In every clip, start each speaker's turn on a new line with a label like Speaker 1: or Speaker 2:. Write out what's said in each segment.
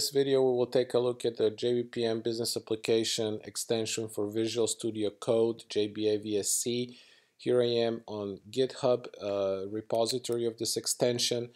Speaker 1: this video we will take a look at the JBPM business application extension for Visual Studio Code JBA VSC. Here I am on GitHub uh, repository of this extension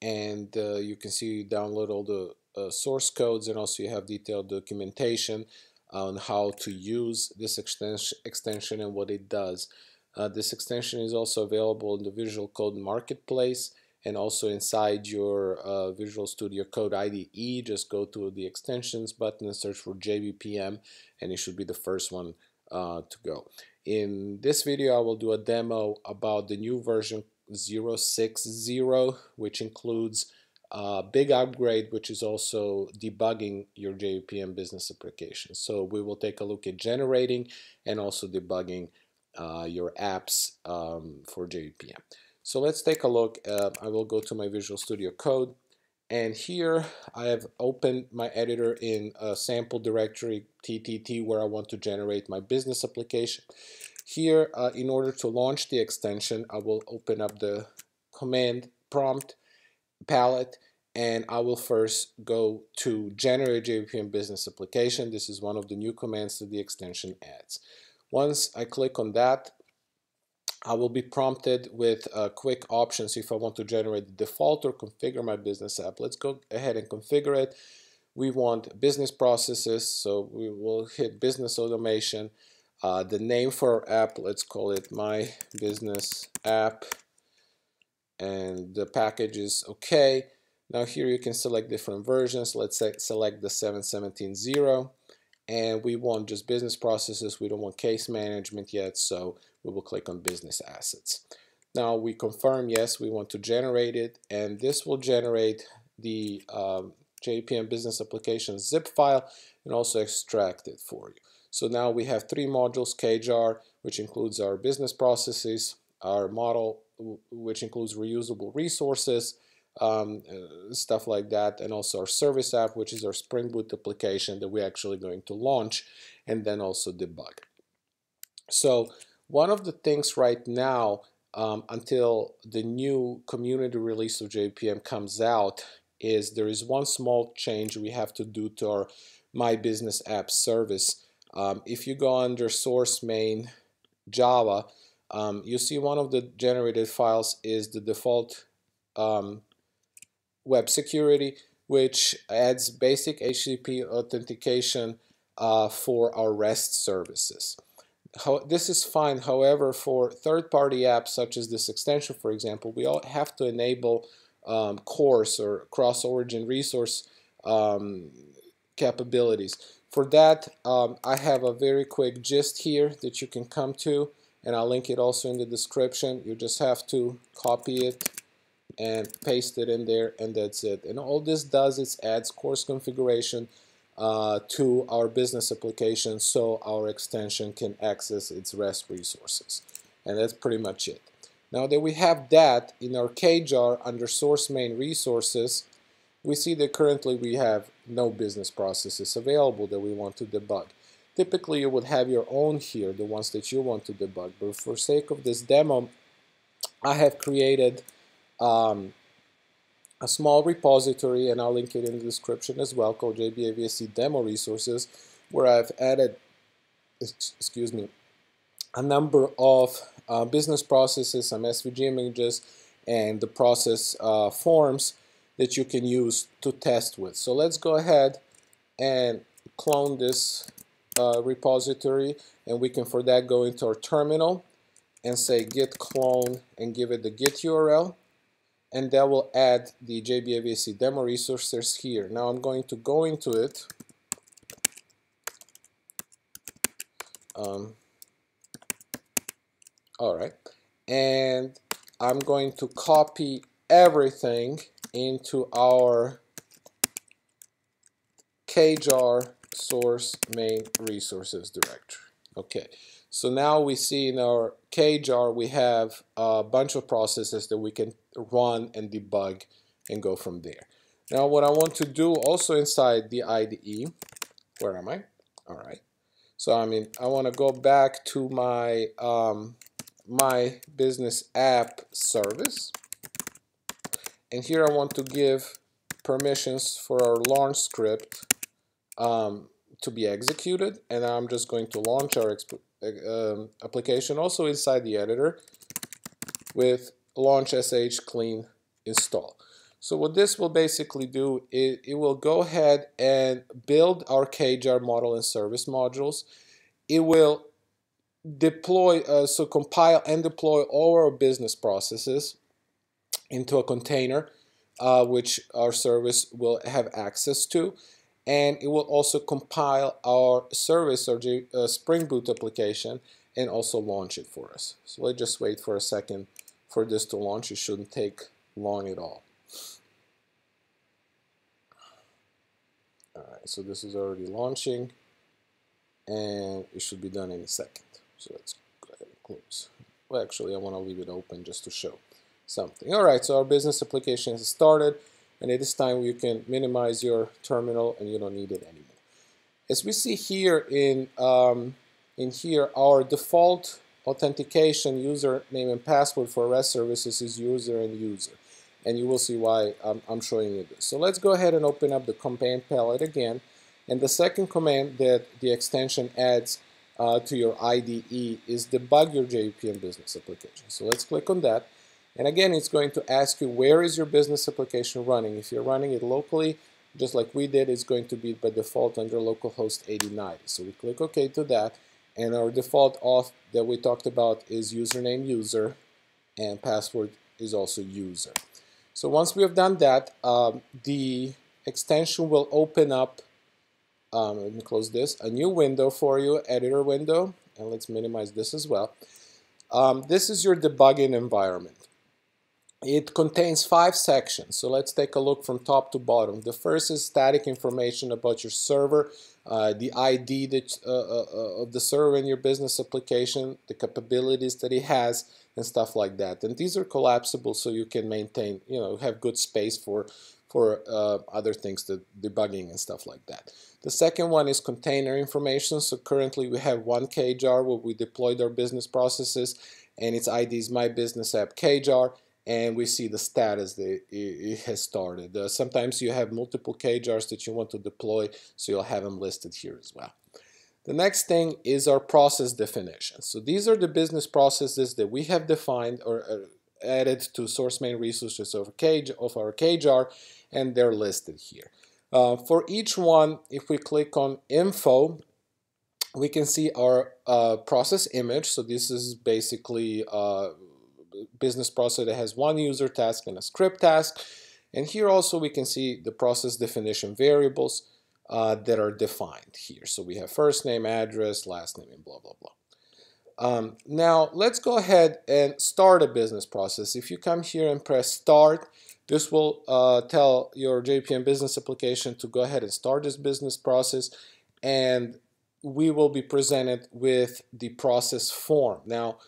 Speaker 1: and uh, you can see you download all the uh, source codes and also you have detailed documentation on how to use this extension, extension and what it does. Uh, this extension is also available in the Visual Code Marketplace and also inside your uh, Visual Studio Code IDE just go to the extensions button and search for JBPM and it should be the first one uh, to go. In this video I will do a demo about the new version 060 which includes a big upgrade which is also debugging your JBPM business application. So we will take a look at generating and also debugging uh, your apps um, for JBPM. So let's take a look. Uh, I will go to my Visual Studio Code and here I have opened my editor in a sample directory TTT where I want to generate my business application. Here uh, in order to launch the extension I will open up the command prompt palette and I will first go to generate JBPM business application. This is one of the new commands that the extension adds. Once I click on that I will be prompted with uh, quick options if I want to generate the default or configure my business app. Let's go ahead and configure it. We want business processes, so we will hit business automation. Uh, the name for our app, let's call it my business app. And the package is okay. Now here you can select different versions. Let's say select the 7.17.0 and we want just business processes. We don't want case management yet, so we will click on business assets. Now we confirm yes, we want to generate it, and this will generate the um, JBPM business application zip file and also extract it for you. So now we have three modules, KJAR, which includes our business processes, our model, which includes reusable resources, um, uh, stuff like that and also our service app which is our Spring Boot application that we're actually going to launch and then also debug. So one of the things right now um, until the new community release of JBPM comes out is there is one small change we have to do to our My Business App service. Um, if you go under source main Java, um, you see one of the generated files is the default um, web security, which adds basic HTTP authentication uh, for our REST services. How, this is fine, however, for third-party apps such as this extension, for example, we all have to enable um, CORS or cross-origin resource um, capabilities. For that, um, I have a very quick gist here that you can come to, and I'll link it also in the description. You just have to copy it and paste it in there and that's it and all this does is adds CORS configuration uh, to our business application so our extension can access its REST resources. And that's pretty much it. Now that we have that in our KJAR under source main resources we see that currently we have no business processes available that we want to debug. Typically you would have your own here the ones that you want to debug. But for sake of this demo I have created um, a small repository, and I'll link it in the description as well, called JBAVSC demo resources, where I've added, excuse me, a number of uh, business processes, some SVG images, and the process uh, forms that you can use to test with. So let's go ahead and clone this uh, repository, and we can for that go into our terminal and say git clone and give it the git URL and that will add the JBAVSC demo resources here. Now I'm going to go into it. Um, all right, and I'm going to copy everything into our kjar source main resources directory. Okay, so now we see in our kjar we have a bunch of processes that we can run and debug and go from there. Now what I want to do also inside the IDE, where am I? All right. So I mean, I want to go back to my um, my business app service, and here I want to give permissions for our launch script um, to be executed and I'm just going to launch our um, application also inside the editor with launch sh clean install. So what this will basically do is it will go ahead and build our KJAR model and service modules. It will deploy, uh, so compile and deploy all our business processes into a container uh, which our service will have access to and it will also compile our service or uh, Spring Boot application and also launch it for us. So let's just wait for a second for this to launch. It shouldn't take long at all. Alright, so this is already launching and it should be done in a second. So let's go ahead and close. Well, actually, I want to leave it open just to show something. Alright, so our business application has started and at this time you can minimize your terminal and you don't need it anymore. As we see here in, um, in here, our default authentication username and password for REST services is user and user. And you will see why I'm, showing you this. So let's go ahead and open up the command palette again. And the second command that the extension adds uh, to your IDE is debug your JBPM business application. So let's click on that. And again, it's going to ask you where is your business application running. If you're running it locally, just like we did, it's going to be by default under localhost 8090. So we click OK to that. And our default auth that we talked about is username user and password is also user. So once we have done that, um, the extension will open up, um, let me close this, a new window for you, editor window, and let's minimize this as well. Um, this is your debugging environment. It contains five sections, so let's take a look from top to bottom. The first is static information about your server, uh, the ID that, uh, uh, uh, of the server in your business application, the capabilities that it has, and stuff like that. And these are collapsible, so you can maintain, you know, have good space for for uh, other things, the debugging and stuff like that. The second one is container information. So currently we have one KJAR where we deployed our business processes, and its ID is my business app KJAR and we see the status that it has started. Uh, sometimes you have multiple KJARs that you want to deploy, so you'll have them listed here as well. The next thing is our process definition. So these are the business processes that we have defined or uh, added to source main resources of, of our KJAR, and they're listed here. Uh, for each one, if we click on info, we can see our uh, process image. So this is basically uh, business process that has one user task and a script task. And here also we can see the process definition variables uh, that are defined here. So we have first name, address, last name, and blah, blah, blah. Um, now let's go ahead and start a business process. If you come here and press start, this will uh, tell your JBPM business application to go ahead and start this business process and we will be presented with the process form. Now,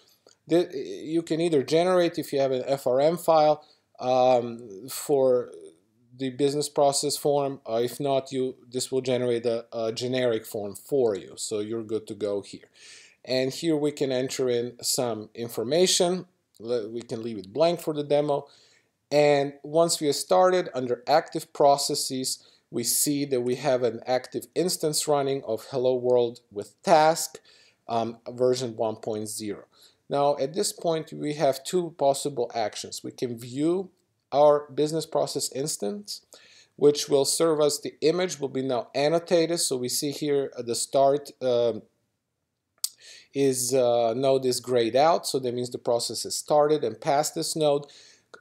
Speaker 1: you can either generate if you have an FRM file um, for the business process form. Uh, if not, you this will generate a, a, generic form for you. So you're good to go here. And here we can enter in some information. We can leave it blank for the demo. And once we have started under active processes, we see that we have an active instance running of Hello World with task um, version 1.0. Now at this point we have two possible actions. We can view our business process instance which will serve us the image will be now annotated. So we see here the start um, is uh, node is grayed out. So that means the process is started and past this node.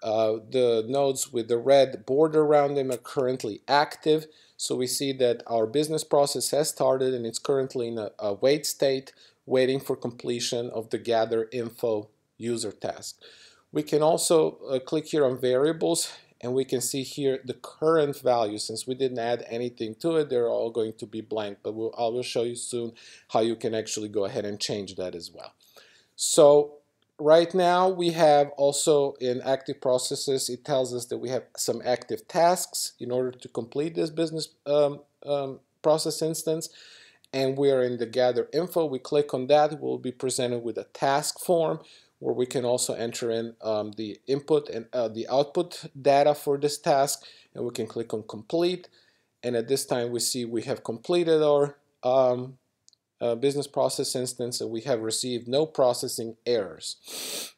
Speaker 1: Uh, the nodes with the red border around them are currently active. So we see that our business process has started and it's currently in a, a wait state waiting for completion of the gather info user task. We can also uh, click here on variables and we can see here the current value since we didn't add anything to it they're all going to be blank but we'll, I will show you soon how you can actually go ahead and change that as well. So right now we have also in active processes it tells us that we have some active tasks in order to complete this business um, um, process instance and we are in the gather info we click on that we'll be presented with a task form where we can also enter in um, the input and uh, the output data for this task and we can click on complete and at this time we see we have completed our um, uh, business process instance and we have received no processing errors.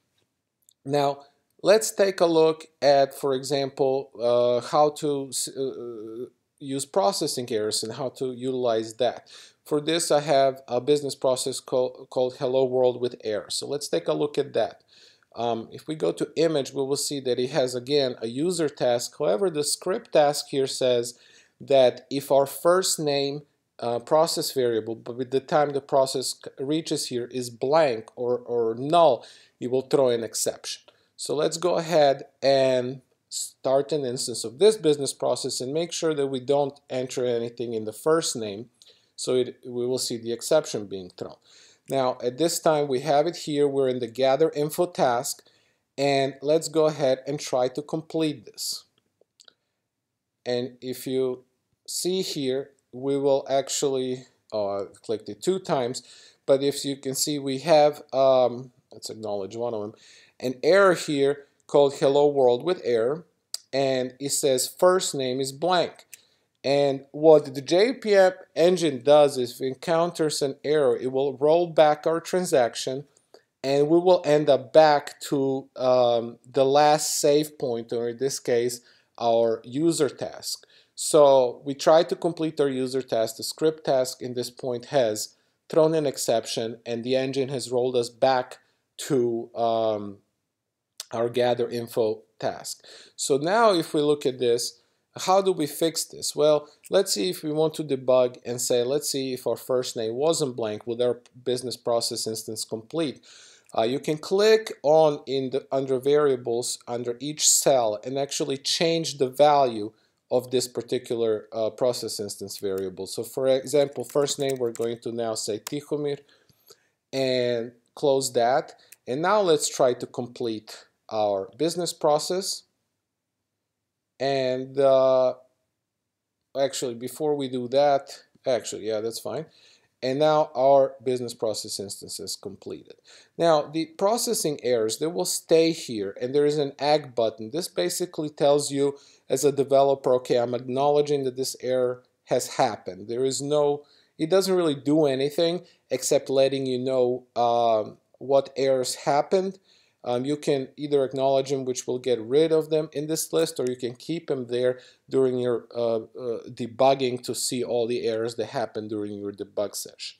Speaker 1: Now let's take a look at for example uh, how to uh, use processing errors and how to utilize that. For this, I have a business process called, called Hello World with Error. So let's take a look at that. Um, if we go to image, we will see that it has again a user task. However, the script task here says that if our first name uh, process variable, but with the time the process reaches here is blank or, or null, it will throw an exception. So let's go ahead and start an instance of this business process and make sure that we don't enter anything in the first name so it, we will see the exception being thrown. Now at this time we have it here, we're in the gather info task and let's go ahead and try to complete this. And if you see here, we will actually, oh, I clicked it two times, but if you can see we have, um, let's acknowledge one of them, an error here called hello world with error and it says first name is blank. And what the JBPM engine does is if it encounters an error, it will roll back our transaction and we will end up back to um, the last save point, or in this case, our user task. So we try to complete our user task. The script task in this point has thrown an exception and the engine has rolled us back to um, our gather info task. So now if we look at this, how do we fix this? Well, let's see if we want to debug and say, let's see if our first name wasn't blank, will our business process instance complete? Uh, you can click on in the under variables under each cell and actually change the value of this particular uh, process instance variable. So for example, first name, we're going to now say Tihomir and close that. And now let's try to complete our business process. And uh, actually, before we do that, actually, yeah, that's fine. And now our business process instance is completed. Now, the processing errors, they will stay here, and there is an ACK button. This basically tells you as a developer, okay, I'm acknowledging that this error has happened. There is no, it doesn't really do anything except letting you know um, what errors happened um, you can either acknowledge them, which will get rid of them in this list, or you can keep them there during your uh, uh, debugging to see all the errors that happen during your debug session.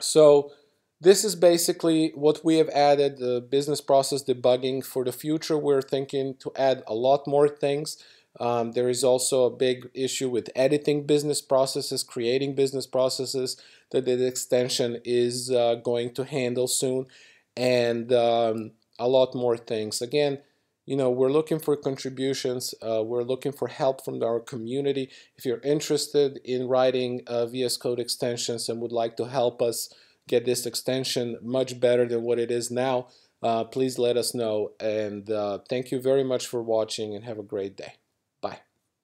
Speaker 1: So this is basically what we have added, the business process debugging. For the future, we're thinking to add a lot more things. Um, there is also a big issue with editing business processes, creating business processes that the extension is uh, going to handle soon and um, a lot more things. Again, you know, we're looking for contributions. Uh, we're looking for help from our community. If you're interested in writing uh, VS Code extensions and would like to help us get this extension much better than what it is now, uh, please let us know. And uh, thank you very much for watching and have a great day.